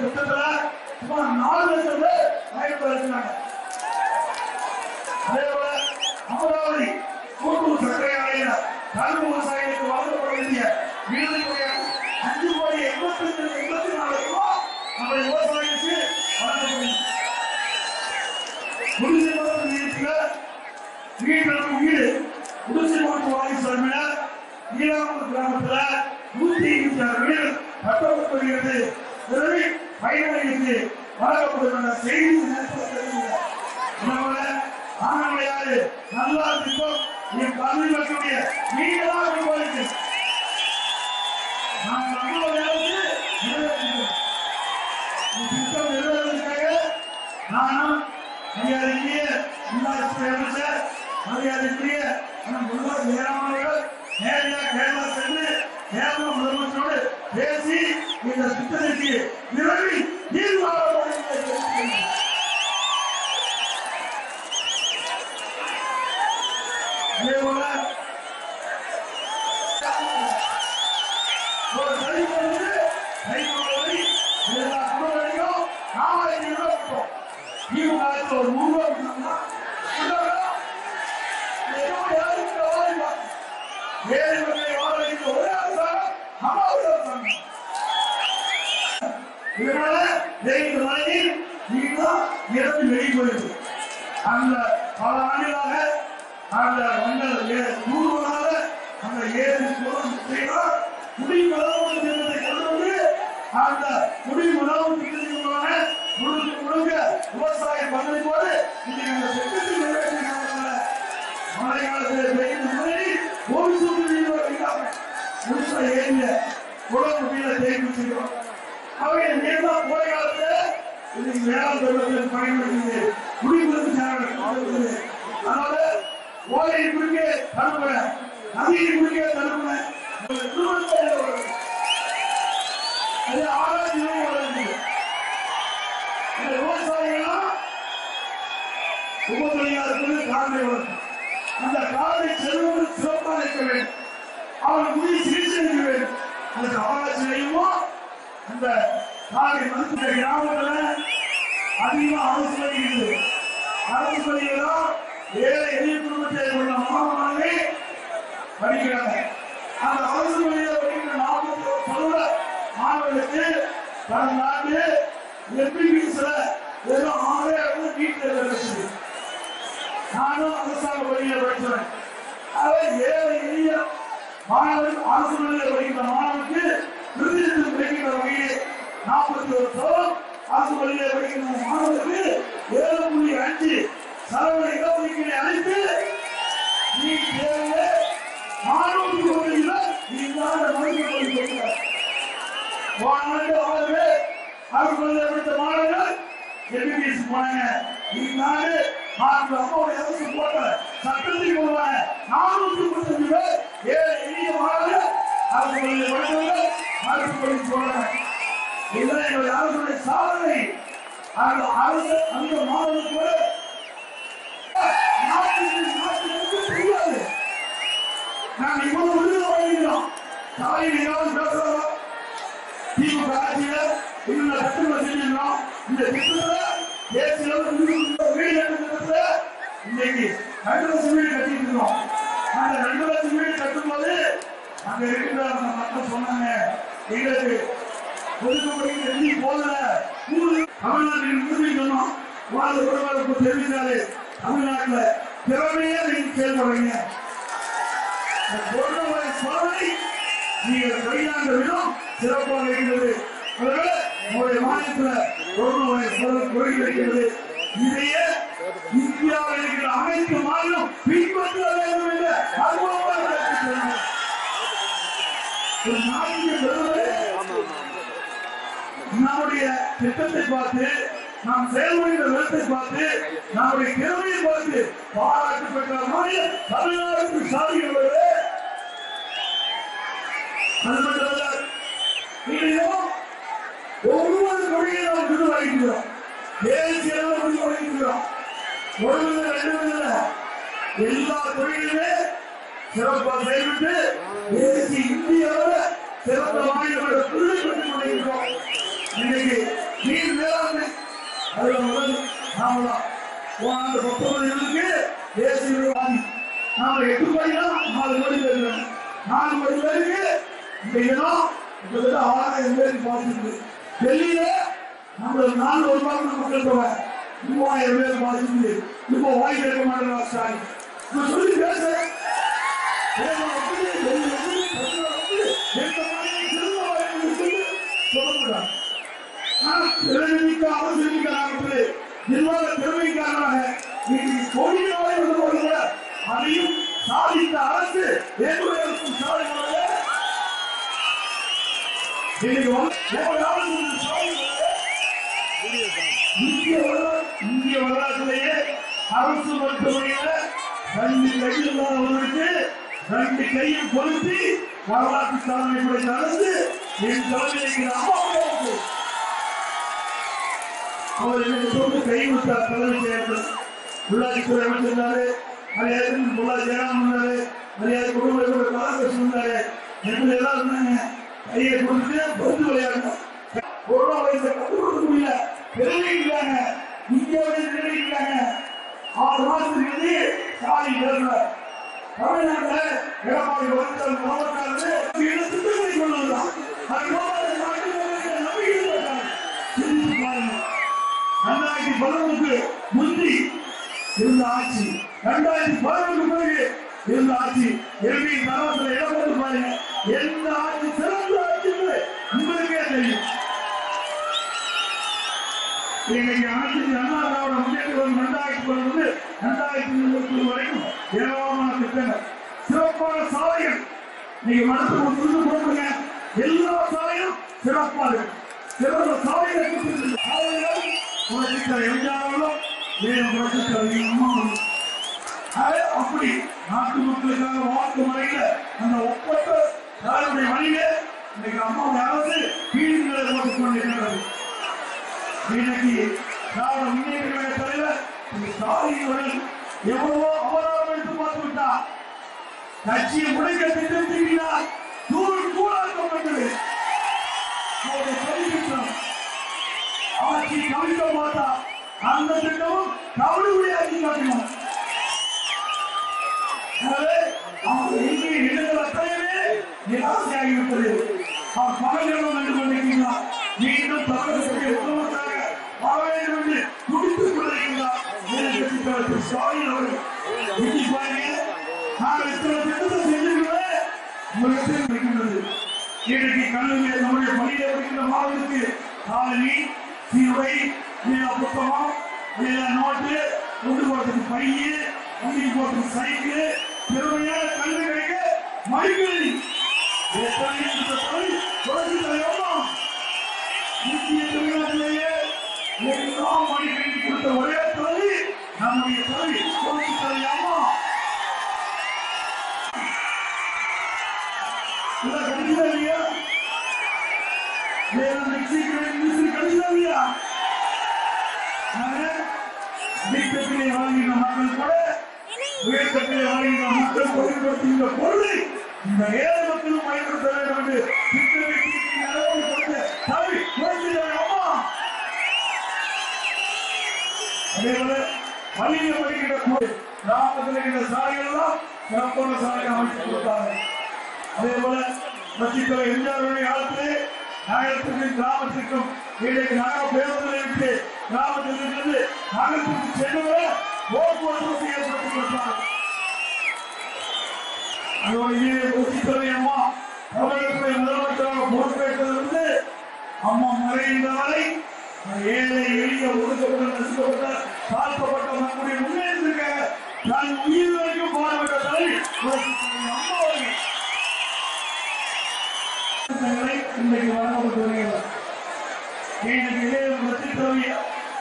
இந்த சுமார் நாலு லட்சம் பேர் பயன்படுத்தினாங்க அதே போல அமராவதி கூட்டுறவு சர்க்கரை ஆலையினர் கரும்பு விவசாயிகளுக்கு வழங்கப்பட வேண்டிய தொகை அஞ்சு கோடி எண்பத்தி எண்பத்தி நாலு ரூபாய் நம்ம குடிசை மருத்துவ வீடு குடிசை மருத்துவ ஈராமூர் கிராமத்துல நூத்தி இருபத்தி ஆறு வீடு கட்டப்பட்டு வருகிறது எனவே பயனாளிகளுக்கு வழங்கப்படும் என்ற செய்தி நேரத்தில் நல்லா திட்டம் என் கல்வி மக்களுடைய நீங்களாக கோரிக்கை நான் நல்ல நேரத்தில் நிறைவேற்றுகிறேன் திட்டம் நானும் மரியாதைக்குரிய உள்ளாட்சி அமைச்சர் மரியாதைக்குரிய முன்னாள் ஏராளர்கள் நேரடியாக கேரளா கேரள 그래서 그들에게 여러분이 일화하는 예원아 너 저희 모는데 저희 모들이 내가 그러니까 가만히 일어났고 미국 가서 누가 누가 누가 내가 대한민국 나와야 내일은 내가 와가지고 오래 안 가. 가만히 올라가. இதனால இந்த மழையில் நீங்களும் இறந்து வெளியே அந்த பல ஆண்டுகளாக அந்த மண்டல தூர்வனாக அந்த ஏழு குளம் திட்டத்தை கொண்டு வந்து அந்த குடிமராமத்து திட்டத்திற்கான முழுக்க முழுக்க விவசாய பண்ணை போது இன்னைக்கு அந்த திட்டத்தை நிறைவேற்றினாங்க மழை காலத்தில் பெய்யும் மழை ஒரு சூழ்நிலையில் வைக்காம முழுசா ஏறிய குளம் தேங்கி வச்சிருக்கோம் அவைய நேர்மா கோடை காலத்துல இன்னைக்கு வேளாண் தொழில்நுட்பம் பயன்படுத்துது குடிமருந்து சேவை அதனால ஓலை குறுக்கே தடுப்புற நதியை குறுக்கே தடுப்புற அது ஆராய்ச்சி வளர்ந்து இந்த விவசாயிகள்லாம் உபதொழிலாளர்களுக்கு கால்நடை வளர்க்கும். அந்த கால்நடை செல்வங்கள் சிறப்பாக இருக்க வேண்டும். அவர்கள் உரிய சிகிச்சை வேண்டும். அதுக்கு ஆராய்ச்சி செய்யுமோ இந்த காலை மருத்துவ கிராமத்துல அதிகமா அரசு பள்ளி இருக்குது அரசு பள்ளியெல்லாம் ஏழை எளிய குடும்பத்தை உள்ள மாணவர்களே படிக்கிறாங்க. அந்த அரசு பள்ளியில படிக்கிற நாற்பத்தி ஒரு பருவ மாணவர்களுக்கு கடந்த ஆண்டு எம்பிபிஎஸ்ல ஏதோ ஆறே அளவு வீட்டில் கிடைச்சது நானும் அரசாங்க பள்ளியில படிக்கிறேன் அதை ஏழை எளிய மாணவர்கள் அரசு வழியில் படிக்கிற மாணவனுக்கு விருதுக்கு கிடைக்கிற வகையில் நாற்பத்தி ஒரு சதம் அரசு பள்ளியில படிக்கிற மாணவர்களுக்கு ஏழு புள்ளி அஞ்சு சதவீத இடஒதுக்கீடு அளித்து நீ தேர்வு நானூத்தி ஒன்றில் நீதான் மருத்துவ பள்ளி கொடுக்கிறார் போன ஆண்டு அவர்கள் அரசு பள்ளியில படித்த மாணவர்கள் எம்பிபிஎஸ் போனாங்க. இந்நாடு நான்கு அம்மாவுடைய அரசு போட்ட சட்டத்தை கொள்வாங்க நானூத்தி முப்பத்தஞ்சு பேர் ஏழை எளிய மாணவர்கள் அரசு பள்ளியில் படித்தவர்கள் மருத்துவ பள்ளி போனாங்க இதுதான் எங்களுடைய அரசுடைய சாதனை. அந்த அரசு அந்த மாணவர்களுக்கு கூட நாட்டுக்கு இவ்வளவு விருது வழங்குகிறோம் தாய் ஏதாவது பேசுறோம் திமுக ஆட்சியில இந்த திட்டங்களை இந்த திட்டத்துல தேசிய வீடு கட்டுறதுல இன்னைக்கு ரெண்டு லட்சம் வீடு கட்டிட்டு இருக்கோம் அந்த ரெண்டு லட்சம் வீடு கட்டும்போது அங்க இருக்கிற மக்கள் சொன்னாங்க எங்களுக்கு ஒதுக்கப்படுகிற நிதி போதல கூடுதல் உறுதி சொன்னோம். வாழ்ந்த உறவுகளுக்கு திறமையே நீங்க செயல்படுறீங்க. பொருளாதார சோதனை நீங்கள் கையாண்ட விதம் சிறப்பாக இருக்கிறது உங்களுடைய மாநிலத்துல பொருளாதார சோதனை குறைந்து இதையே இந்தியாவில் இருக்கிற அனைத்து மாநிலம் பின்பற்ற வேண்டும் நம்முடைய திட்டத்தை பார்த்து நாம் செயல்படுகிற விதத்தை பார்த்து நம்முடைய திறமையை பார்த்து பாராட்டு பெற்ற மாநிலம் தமிழ்நாடு சாதிக்கிறது அது மட்டுமல்ல இனியும் ஒவ்வொரு மொழியை நாம் விருது வழங்குகிறோம் தேசிய விருது வழங்குகிறோம் ஒரு வித ரெண்டு வித எல்லா தொழிலுமே சிறப்பாக செய்துட்டு தேசிய இந்தியாவில் சிறந்த மாநிலங்களோட புள்ளி கொண்டிருக்கிறோம். இன்னைக்கு நீர் மேலாண்மை அதுல முதல் தான் பத்தொன்பது இருக்கு தேசிய நாம எட்டு கோடி நாலு கோடி நாலு கோடி பேருக்கு இந்த இடம் கிட்டத்தட்ட ஆறாயிரம் பேருக்கு பாதிச்சிருக்கு டெல்லியில நம்மளுக்கு நாலு ஒரு ரூபாய் மக்கள் தொகை மூவாயிரம் பேர் பாதிச்சிருக்கு இப்போ வாய் கேட்க மாட்டேன் ஸ்டாலின். நான் சொல்லி பேச வேகம் வந்து, வெள்ளி நிர்வாக கோடி அதையும் சாதித்த அரசு ஏற்றுவதற்கும் சாதனையாக இன்னைக்கு வந்து இந்திய வரலாறு இந்திய வரலாற்றிலேயே அரசு மருத்துவமனையில ரெண்டு கையில் இல்லாதவர்களுக்கு ரெண்டு கையும் கொளுத்தி வரலாற்று சாதனை படைத்த அரசு என் தலைமையில் அம்மா அவர் எனக்கு சொல்லிட்டு கை தலைமை செயலர் உள்ளாட்சித்துறை அமைச்சிருந்தாரு மரியாதை பொருளாதார ஜெயராமன் இருந்தாரு மரியாதை குடும்ப காங்கிரஸ் இருந்தாரு என்று எல்லாம் இருந்தாங்க கையை கொடுத்துட்டு பந்து விளையாடணும் கொரோனா வயசை கட்டுப்படுத்த முடியல. தெரிவிக்கிறாங்க இந்தியாவில் ஆறு மாசத்துக்கு சாலை இழந்தார். தமிழ்நாட்டில் எடப்பாடி வருத்தல் மாவட்டாளர் திட்டங்களை கொண்டு வந்தான் ரெண்டாயிரத்தி பதினொன்று முந்தி இருந்த ஆட்சி ரெண்டாயிரத்தி பதினொன்று பிறகு இருந்த ஆட்சி எல்வி தரத்தில் இடம் பாருங்க எந்த ஆட்சி என்று உங்களுக்கே தெரியும் இன்னைக்கு அனைத்து அண்ணா திராவிட முன்னேற்றம் ரெண்டாயிரத்தி பதினொன்று ரெண்டாயிரத்தி இருபத்தி வரைக்கும் ஏராளமான திட்டங்கள். சிறப்பான சாலைகள். நீங்க மனசுக்கு ஒரு விருது எல்லா சாலையும் சிறப்பாக சிறந்த சாலைகளை சாலைகள். புரட்சித்தலைவர் எம்ஜிஆரும் வேறு புரட்சித்தலைவர் அம்மாவும் அப்படி நாட்டு மக்களுக்காக வாக்கு முறையில அந்த ஒப்பற்ற தாயுடைய வழியில இன்னைக்கு அம்மாவுடைய அரசு கீழ்நிலை போட்டுக் கொண்டிருக்கிறது இன்னைக்கு திராவிட முன்னேற்ற தலைவர் ஸ்டாலின் எவ்வளவோ அபராதம் எடுத்து பார்த்து விட்டார். கட்சியை முடைக்க திட்டம் தீட்டினார். தூள் தூளாக்கப்பட்டது அவருடைய பதிவிட்டம் ஆட்சி கவிழ்க்க மாட்டா அந்த திட்டமும் கவலையாக்கி காட்டினோம் எனவே அவர் எங்கே இடங்கள் அத்தனையுமே நிராசையாகிவிட்டது அவர் பகல் நிறுவனம் என்று கொண்டிருக்கிறார் மீண்டும் தமிழகத்துக்கு முதலமைச்சராக வர கொண்டிருக்கிறார் ஸ்டாலின் அவர்கள் பாருங்க. நான் இத்தனை திட்டத்தை செஞ்சிருக்கிறேன் உங்களுக்கு இருக்கின்றது. நம்முடைய பள்ளியில் இருக்கின்ற மாணவர்களுக்கு காலனி சீருடை நீல புத்தகம் நீல நோட்டு கொண்டு போறதுக்கு பையு வண்டிக்கு போறதுக்கு சைக்கிள் திறமையான கல்வி கிடைக்க மடிக்கணி எத்தனை தலைவரும் எல்லாம் மடிக்கணி கொடுத்த ஒரே தொழில் நம்முடைய தொழில் புரட்சி தலைவர் இதை கடிதம் இல்லையா வேற மிக்சி மிக்சி இல்லையா வாழ்கின்ற மக்கள் கூட வாழ்கின்ற மக்கள் பொருளை இந்த ஏழை மக்களும் பயன்படுத்த வேண்டும் என்று அதே பள்ளியில் படிக்கின்ற கு- கிராமத்தில் இருக்கின்ற சாலைகள் எல்லாம் சிறப்பான அமைத்து கொடுத்தாங்க அதே போல பட்சித்தலை எம்ஜிஆருடைய காலத்திலே நகரத்திற்கும் கிராமத்திற்கும் இன்றைக்கு நகர பேருந்து இருக்கு கிராமத்தில் இருந்து நகரத்திற்கு செல்லுவதை போக்குவரத்து வசதி ஏற்படுத்தி கொடுத்தாங்க அம்மா தமிழகத்துடைய முதலமைச்சராக பொறுப்பேற்றதிலிருந்து அம்மா மறைகின்ற வரை ஏழை எளிய ஒடுக்கப்பட்ட நசுக்கப்பட்ட தாழ்த்தப்பட்ட மக்களுடைய முன்னேற்றத்திற்காக நான் உயிர் வரைக்கும் பாடுபட்ட தலைவி இன்றைக்கு வழங்கப்பட்டு வருகிறது இன்னைக்கு இளைய புரட்சி தலைவி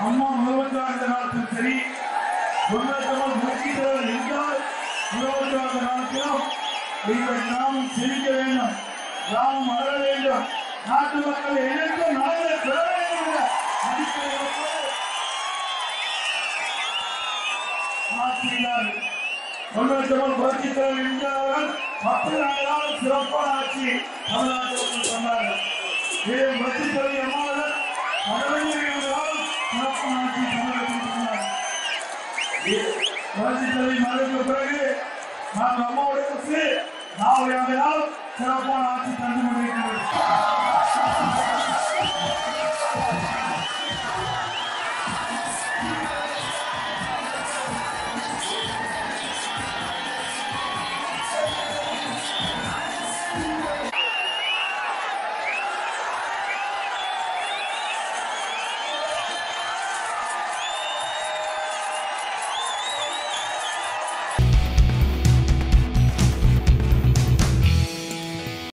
அம்மா முதலமைச்சராக காலத்தில் சரி முன்னேற்றமாக புரட்சி தலைவர் என்றால் முதலமைச்சராக காலத்திலும் இந்த கிராமம் வேண்டும் வேண்டும். நாட்டு மக்கள் இணைந்து நலனை பெற வேண்டும் என்ற அடிப்படையோடு ஆட்சியினால் தலைவர் என்றால் பத்து நாளால் சிறப்பான ஆட்சி தமிழ்நாட்டில் சொன்னார்கள் இது மத்திய கல்வி சிறப்பான ஆட்சி தமிழகத்தில் பிறகு அம்மாவுடைய சிறப்பான ஆட்சி தந்து கொண்டிருக்கிறேன்.